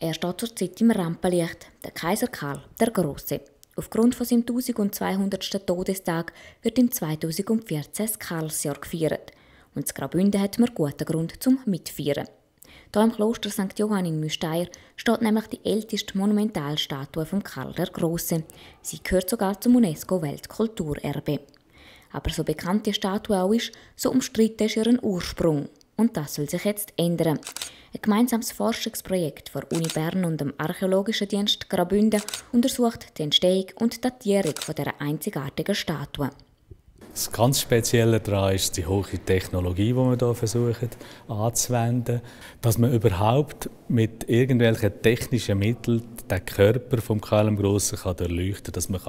Er steht zurzeit im Rampenlicht, der Kaiser Karl der Große. Aufgrund von seinem 1200. Todestag wird im 2014 das Karlsjahr gefeiert. Und das Graubünden hat mir guten Grund zum Mitfeiern. Hier im Kloster St. Johann in Müsteier steht nämlich die älteste Monumentalstatue von Karl der Große. Sie gehört sogar zum UNESCO-Weltkulturerbe. Aber so bekannt die Statue auch ist, so umstritten ist ihren Ursprung. Und das soll sich jetzt ändern. Ein gemeinsames Forschungsprojekt von Uni Bern und dem Archäologischen Dienst Graubünden untersucht die Entstehung und Datierung dieser einzigartigen Statue. Das ganz Spezielle daran ist die hohe Technologie, die wir hier versuchen anzuwenden, dass man überhaupt mit irgendwelchen technischen Mitteln den Körper vom Karl Grossen kann erleuchten kann, dass man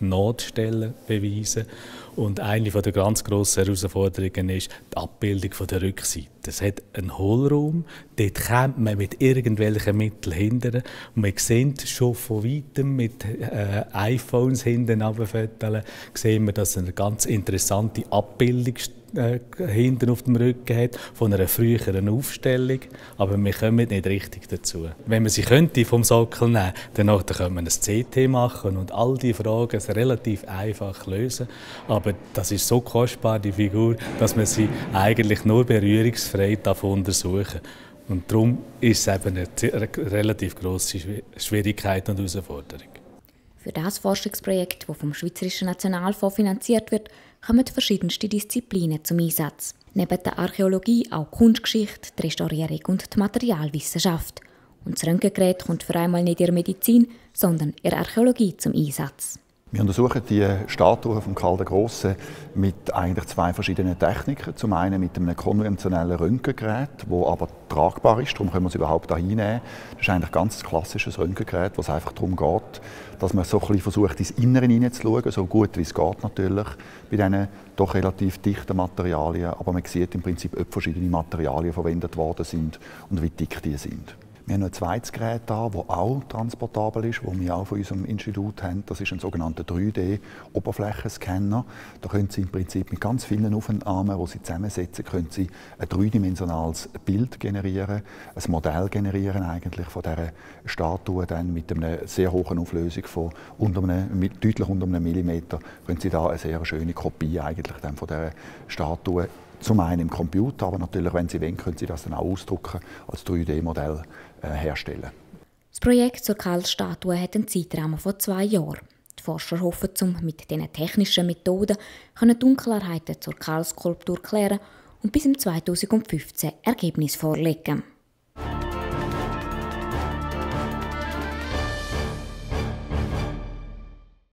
Notstellen beweisen und eine der ganz grossen Herausforderungen ist die Abbildung der Rückseite. Es hat einen Hohlraum, dort kommt man mit irgendwelchen Mitteln hindern. Und wir sehen schon von weitem mit äh, iPhones hinten runterföteln, sehen wir, dass eine ganz interessante Abbildung äh, hinten auf dem Rücken hat, von einer früheren Aufstellung, aber wir kommen nicht richtig dazu. Wenn man sie könnte vom Sockel nehmen könnte, dann könnte man ein CT machen und all die Fragen relativ einfach lösen. Aber das ist so kostbar, die Figur, dass man sie eigentlich nur berührungsfrei untersuchen darf. Und darum ist es eben eine relativ grosse Schwierigkeit und Herausforderung. Für das Forschungsprojekt, das vom Schweizerischen Nationalfonds finanziert wird, kommen verschiedenste Disziplinen zum Einsatz. Neben der Archäologie auch Kunstgeschichte, die Restaurierung und die Materialwissenschaft. Und das Röntgengerät kommt für einmal nicht in der Medizin, sondern in der Archäologie zum Einsatz. Wir untersuchen die Statue von Karl der Große mit eigentlich zwei verschiedenen Techniken. Zum einen mit einem konventionellen Röntgengerät, das aber tragbar ist, darum können wir es überhaupt da hineinnehmen. Das ist eigentlich ein ganz klassisches Röntgengerät, wo es einfach darum geht, dass man so ein bisschen versucht, ins Innere hineinzuschauen, so gut wie es geht natürlich, bei diesen doch relativ dichten Materialien. Aber man sieht im Prinzip, ob verschiedene Materialien verwendet worden sind und wie dick die sind. Wir haben noch ein zweites Gerät da, das auch transportabel ist, das wir auch von unserem Institut haben. Das ist ein sogenannter 3D-Oberflächenscanner. Da können Sie im Prinzip mit ganz vielen Aufnahmen, die Sie zusammensetzen, können Sie ein dreidimensionales Bild generieren, ein Modell generieren eigentlich von dieser Statue dann mit einer sehr hohen Auflösung von unter einem, deutlich unter einem Millimeter können Sie da eine sehr schöne Kopie eigentlich dann von dieser Statue zum einen im Computer, aber natürlich, wenn Sie wollen, können Sie das dann auch ausdrucken als 3D-Modell äh, herstellen. Das Projekt zur Karlsstatue hat einen Zeitrahmen von zwei Jahren. Die Forscher hoffen, um mit diesen technischen Methoden die Unklarheiten zur Karlskulptur klären und bis im 2015 Ergebnis vorlegen.